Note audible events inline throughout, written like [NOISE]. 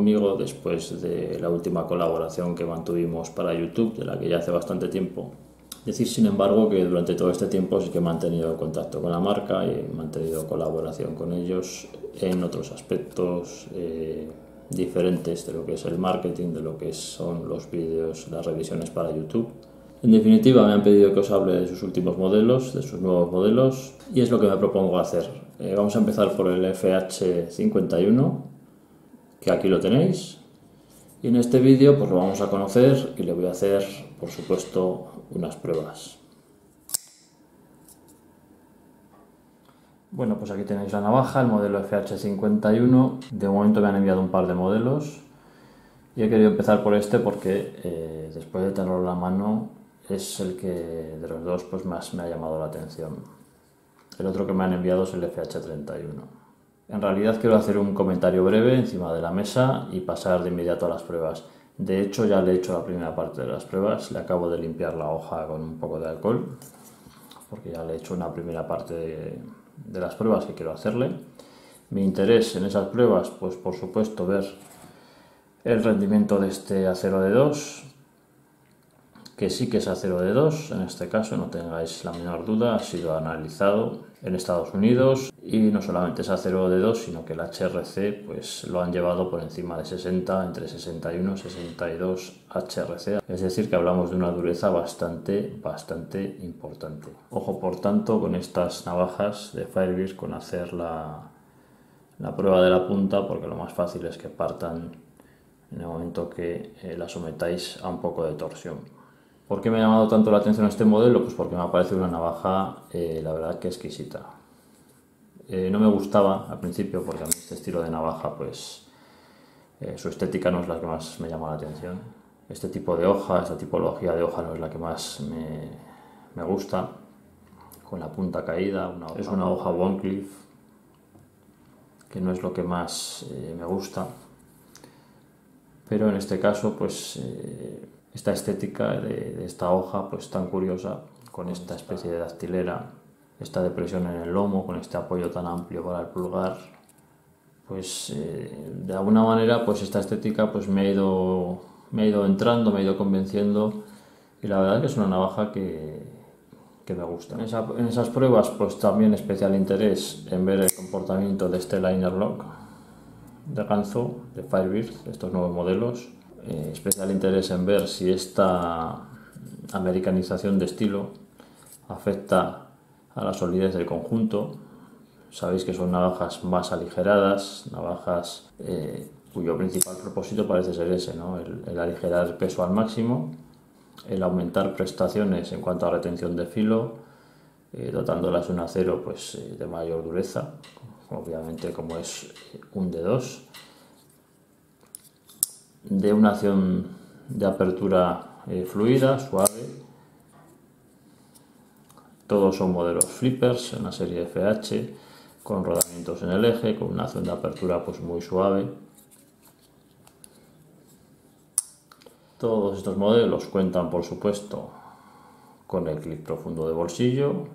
conmigo después de la última colaboración que mantuvimos para YouTube, de la que ya hace bastante tiempo. Decir, sin embargo, que durante todo este tiempo sí que he mantenido contacto con la marca y he mantenido colaboración con ellos en otros aspectos eh, diferentes de lo que es el marketing, de lo que son los vídeos, las revisiones para YouTube. En definitiva, me han pedido que os hable de sus últimos modelos, de sus nuevos modelos, y es lo que me propongo hacer. Eh, vamos a empezar por el FH51, que aquí lo tenéis. Y en este vídeo pues lo vamos a conocer y le voy a hacer, por supuesto, unas pruebas. Bueno, pues aquí tenéis la navaja, el modelo FH51. De momento me han enviado un par de modelos. Y he querido empezar por este porque eh, después de tenerlo en la mano es el que de los dos pues más me ha llamado la atención. El otro que me han enviado es el FH31. En realidad quiero hacer un comentario breve encima de la mesa y pasar de inmediato a las pruebas. De hecho ya le he hecho la primera parte de las pruebas, le acabo de limpiar la hoja con un poco de alcohol, porque ya le he hecho una primera parte de, las pruebas que quiero hacerle. Mi interés en esas pruebas, pues por supuesto ver el rendimiento de este acero de 2, que sí que es acero de 2, en este caso no tengáis la menor duda, ha sido analizado en Estados Unidos y no solamente es acero de 2, sino que el HRC pues lo han llevado por encima de 60, entre 61 y 62 HRC, es decir que hablamos de una dureza bastante, bastante importante. Ojo por tanto con estas navajas de Firebird con hacer la, la prueba de la punta porque lo más fácil es que partan en el momento que eh, la sometáis a un poco de torsión. ¿Por qué me ha llamado tanto la atención este modelo? Pues porque me ha parecido una navaja, eh, la verdad que exquisita. Eh, no me gustaba al principio porque a mí este estilo de navaja, pues eh, su estética no es la que más me llama la atención. Este tipo de hoja, esta tipología de hoja no es la que más me, gusta. Con la punta caída, es una hoja Cliff, que no es lo que más me gusta. Pero en este caso, pues esta estética de, esta hoja pues tan curiosa con esta especie de dactilera, esta depresión en el lomo, con este apoyo tan amplio para el pulgar, pues eh, de alguna manera pues esta estética pues me ha ido me ha ido entrando, me ha ido convenciendo y la verdad que es una navaja que, que me gusta. En, en, esas pruebas pues también especial interés en ver el comportamiento de este liner lock de Ganzo, de Firebird, estos nuevos modelos eh, especial interés en ver si esta americanización de estilo afecta a la solidez del conjunto. Sabéis que son navajas más aligeradas, navajas eh, cuyo principal propósito parece ser ese, ¿no? el, aligerar el peso al máximo, el aumentar prestaciones en cuanto a retención de filo, eh, dotándolas de un acero pues, de mayor dureza, obviamente como es un D2 de una acción de apertura eh, fluida, suave. Todos son modelos flippers, una serie FH, con rodamientos en el eje, con una acción de apertura pues muy suave. Todos estos modelos cuentan, por supuesto, con el clic profundo de bolsillo,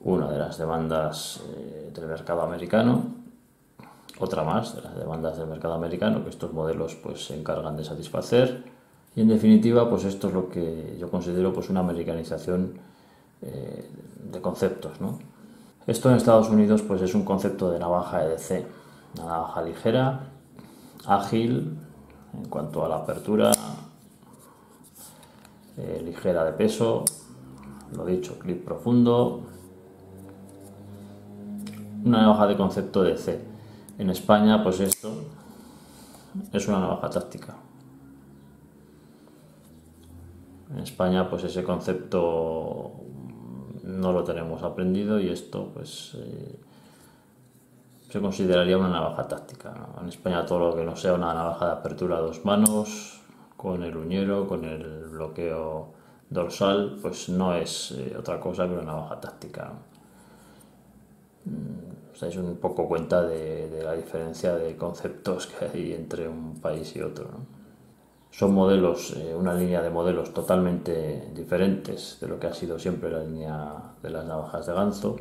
una de las demandas eh, del mercado americano otra más de las demandas del mercado americano que estos modelos pues se encargan de satisfacer. Y en definitiva pues esto es lo que yo considero pues una americanización eh, de conceptos ¿no? esto en Estados Unidos pues es un concepto de navaja EDC una navaja ligera ágil en cuanto a la apertura eh, ligera de peso lo dicho clip profundo. Una navaja de concepto de C en España, pues esto es una navaja táctica. En España, pues ese concepto no lo tenemos aprendido y esto, pues, eh, se consideraría una navaja táctica. En España todo lo que no sea una navaja de apertura a dos manos, con el uñero, con el bloqueo dorsal, pues no es eh, otra cosa que una navaja táctica. Os dais un poco cuenta de, la diferencia de conceptos que hay entre un país y otro. Son modelos, eh, una línea de modelos totalmente diferentes de lo que ha sido siempre la línea de las navajas de ganzo,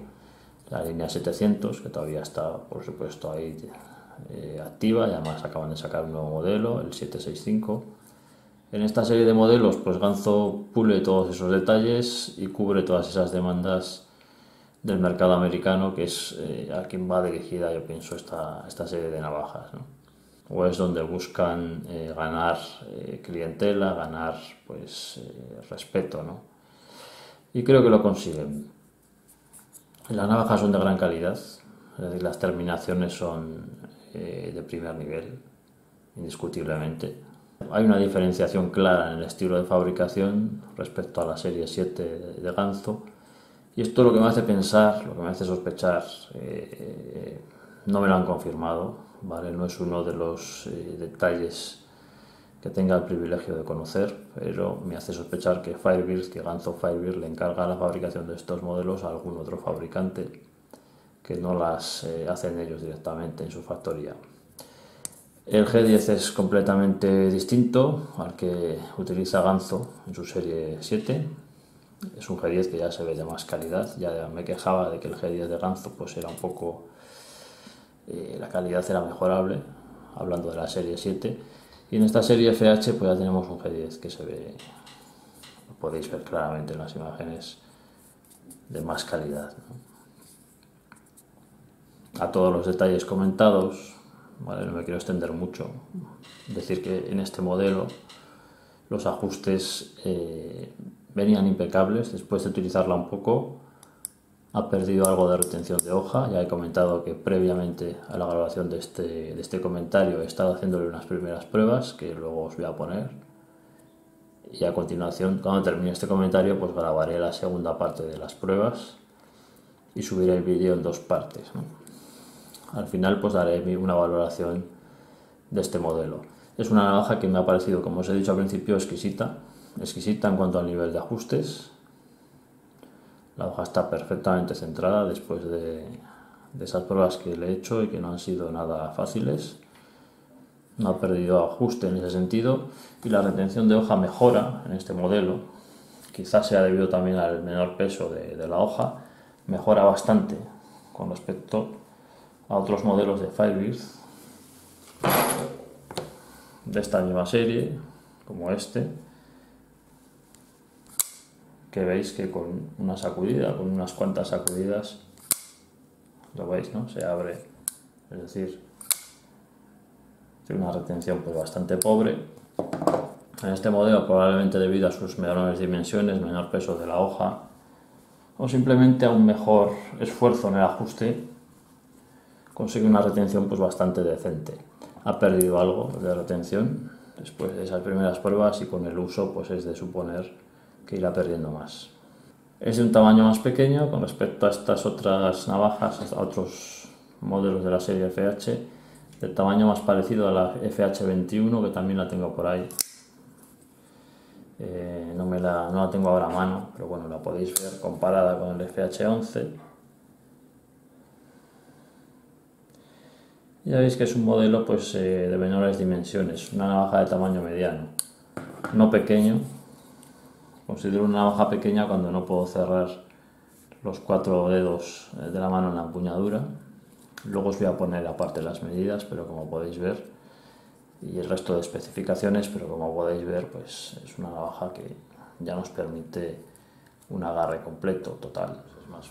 la línea 700, que todavía está, por supuesto, ahí eh, activa y además acaban de sacar un nuevo modelo, el 765. En esta serie de modelos, pues Ganzo pule todos esos detalles y cubre todas esas demandas del mercado americano, que es eh, a quien va dirigida, yo pienso, esta, esta serie de navajas. O es donde buscan eh, ganar clientela, ganar pues respeto, ¿no? Y creo que lo consiguen. Las navajas son de gran calidad, es decir, las terminaciones son eh, de primer nivel, indiscutiblemente. Hay una diferenciación clara en el estilo de fabricación respecto a la serie 7 de Ganzo. Esto lo que me hace pensar, lo que me hace sospechar, eh, no me lo han confirmado, ¿vale? no es uno de los eh, detalles que tenga el privilegio de conocer, pero me hace sospechar que Firebird, que Ganzo Firebird le encarga la fabricación de estos modelos a algún otro fabricante que no las eh, hacen ellos directamente en su factoría. El G10 es completamente distinto al que utiliza Ganzo en su serie 7. Es un G10 que ya se ve de más calidad. Ya me quejaba de que el G10 de Ganzo pues era un poco... Eh, la calidad era mejorable, hablando de la serie 7. Y en esta serie FH pues ya tenemos un G10 que se ve, lo podéis ver claramente en las imágenes, de más calidad a todos los detalles comentados, no me quiero extender mucho, decir que en este modelo los ajustes eh, venían impecables, después de utilizarla un poco ha perdido algo de retención de hoja, ya he comentado que previamente a la grabación de este, de este comentario he estado haciéndole unas primeras pruebas que luego os voy a poner y a continuación cuando termine este comentario pues grabaré la segunda parte de las pruebas y subiré el vídeo en dos partes. Al final pues daré una valoración de este modelo. Es una navaja que me ha parecido, como os he dicho al principio, exquisita. Exquisita en cuanto al nivel de ajustes. La hoja está perfectamente centrada después de, esas pruebas que le he hecho y que no han sido nada fáciles. No ha perdido ajuste en ese sentido y la retención de hoja mejora en este modelo. Quizás sea debido también al menor peso de, de la hoja. Mejora bastante con respecto a otros modelos de Firebird de esta misma serie, como este, que veis que con una sacudida, con unas cuantas sacudidas, lo veis, ¿no? Se abre, es decir, tiene una retención pues bastante pobre. En este modelo, probablemente debido a sus menores dimensiones, menor peso de la hoja, o simplemente a un mejor esfuerzo en el ajuste, consigue una retención pues bastante decente. Ha perdido algo de retención después de esas primeras pruebas y con el uso pues es de suponer que irá perdiendo más. Es de un tamaño más pequeño con respecto a estas otras navajas, a otros modelos de la serie FH, de tamaño más parecido a la FH21 que también la tengo por ahí. Eh, no, me la, no la tengo ahora a mano, pero bueno, la podéis ver comparada con el FH11 Ya veis que es un modelo pues, eh, de menores dimensiones, una navaja de tamaño mediano, no pequeño. Considero una navaja pequeña cuando no puedo cerrar los cuatro dedos eh, de la mano en la empuñadura. Luego os voy a poner aparte las medidas, pero como podéis ver, y el resto de especificaciones, pero como podéis ver, pues es una navaja que ya nos permite un agarre completo, total. Más,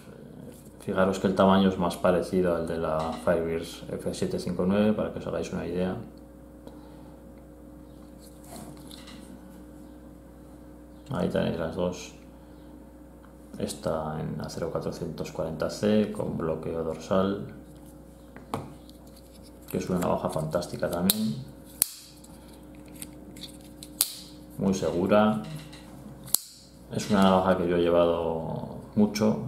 Fijaros que el tamaño es más parecido al de la Firebird F759 para que os hagáis una idea. Ahí tenéis las dos. Esta en A0440C con bloqueo dorsal, que es una navaja fantástica también. Muy segura. Es una navaja que yo he llevado mucho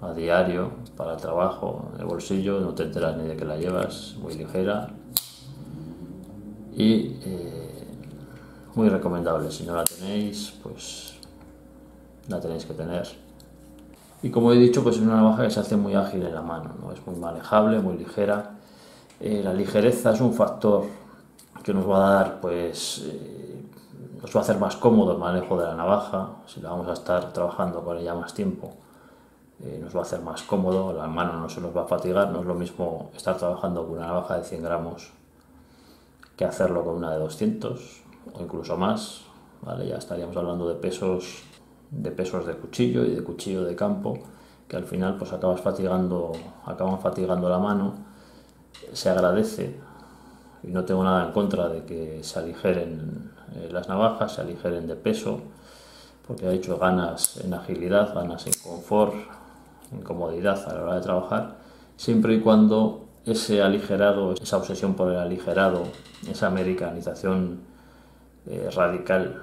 a diario para trabajo, en el bolsillo, no te enteras ni de que la llevas, muy ligera y eh, muy recomendable. Si no la tenéis, pues la tenéis que tener. Y como he dicho, pues es una navaja que se hace muy ágil en la mano, ¿no? es muy manejable, muy ligera. Eh, la ligereza es un factor que nos va a dar, pues, eh, nos va a hacer más cómodo el manejo de la navaja, si la vamos a estar trabajando con ella más tiempo eh, nos va a hacer más cómodo, la mano no se nos va a fatigar, no es lo mismo estar trabajando con una navaja de 100 gramos que hacerlo con una de 200 o incluso más, ¿vale? Ya estaríamos hablando de pesos de pesos de cuchillo y de cuchillo de campo que al final pues acabas fatigando, acaban fatigando la mano, se agradece y no tengo nada en contra de que se aligeren eh, las navajas, se aligeren de peso, porque ha hecho ganas en agilidad, ganas en confort, en comodidad a la hora de trabajar, siempre y cuando ese aligerado, esa obsesión por el aligerado, esa americanización eh, radical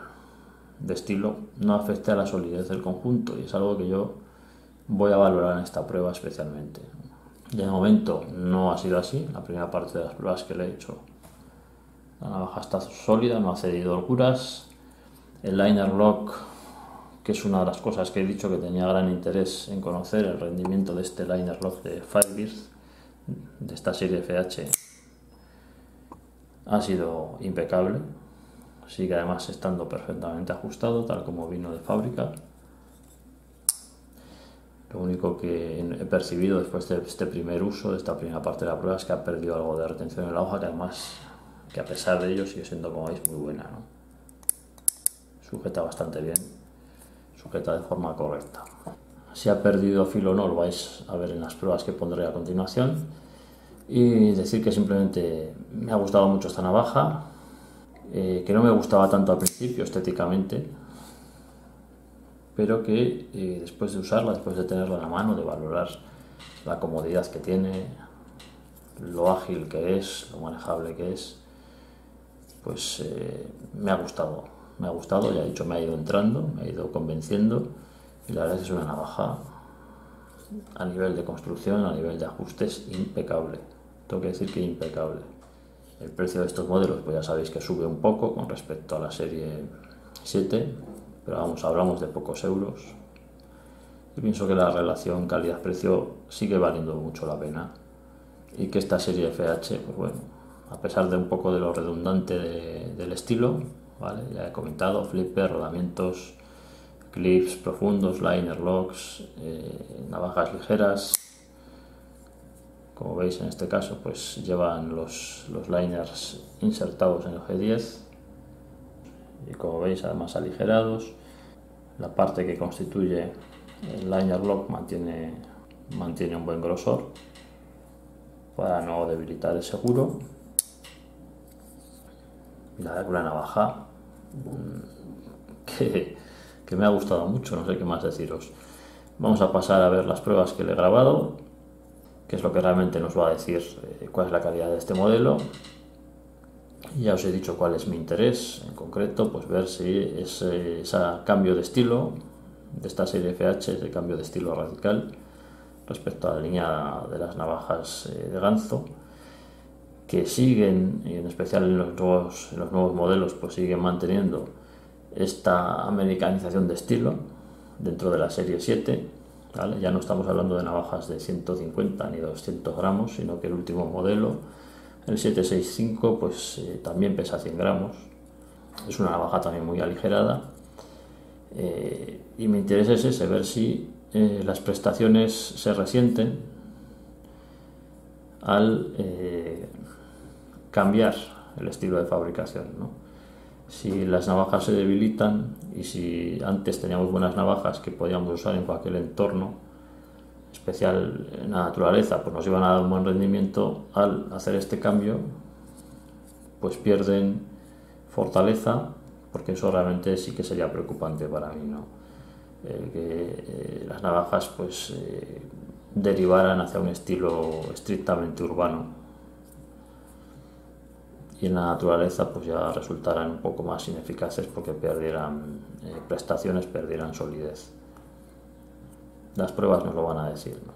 de estilo no afecte a la solidez del conjunto y es algo que yo voy a valorar en esta prueba especialmente. De momento no ha sido así, la primera parte de las pruebas que le he hecho la navaja está sólida, no ha cedido holguras. El liner lock, que es una de las cosas que he dicho que tenía gran interés en conocer, el rendimiento de este liner lock de Firebird, de esta serie FH, ha sido impecable. Sigue además estando perfectamente ajustado, tal como vino de fábrica. Lo único que he percibido después de este primer uso, de esta primera parte de la prueba, es que ha perdido algo de retención en la hoja, que además, que a pesar de ello, sigue siendo, como veis, muy buena. Sujeta bastante bien, sujeta de forma correcta. Si ha perdido filo o no, lo vais a ver en las pruebas que pondré a continuación. Y decir que simplemente me ha gustado mucho esta navaja, eh, que no me gustaba tanto al principio estéticamente, pero que eh, después de usarla, después de tenerla en la mano, de valorar la comodidad que tiene, lo ágil que es, lo manejable que es, pues eh, me ha gustado, me ha gustado, ya he dicho, me ha ido entrando, me ha ido convenciendo y la verdad es que es una navaja a nivel de construcción, a nivel de ajustes, impecable. Tengo que decir que impecable. El precio de estos modelos, pues ya sabéis que sube un poco con respecto a la serie 7, pero vamos, hablamos de pocos euros. Y pienso que la relación calidad-precio sigue valiendo mucho la pena y que esta serie FH, pues bueno, a pesar de un poco de lo redundante del estilo, ¿vale? ya he comentado, flipper, rodamientos, clips profundos, liner locks, eh, navajas ligeras, como veis en este caso pues llevan los, liners insertados en el G10 y como veis además aligerados. La parte que constituye el liner lock mantiene, mantiene un buen grosor para no debilitar el seguro. Y la una navaja mm, [LAUGHS] que, que me ha gustado mucho, no sé qué más deciros. Vamos a pasar a ver las pruebas que le he grabado, que es lo que realmente nos va a decir eh, cuál es la calidad de este modelo ya os he dicho cuál es mi interés en concreto, pues ver si ese, cambio de estilo de esta serie FH, ese cambio de estilo radical respecto a la línea de las navajas eh, de ganzo, que siguen, y en especial en los nuevos, en los nuevos modelos, pues siguen manteniendo esta americanización de estilo dentro de la serie 7. Ya no estamos hablando de navajas de 150 ni 200 gramos, sino que el último modelo el 765 pues eh, también pesa 100 gramos, es una navaja también muy aligerada. Eh, y mi interés es ese, ver si eh, las prestaciones se resienten al cambiar el estilo de fabricación. Si las navajas se debilitan y si antes teníamos buenas navajas que podíamos usar en cualquier entorno, especial en la naturaleza, pues nos iban a dar un buen rendimiento, al hacer este cambio, pues pierden fortaleza, porque eso realmente sí que sería preocupante para mí, ¿no? que eh, las navajas pues eh, derivaran hacia un estilo estrictamente urbano y en la naturaleza pues ya resultaran un poco más ineficaces porque perdieran eh, prestaciones, perdieran solidez las pruebas nos lo van a decir. ¿no?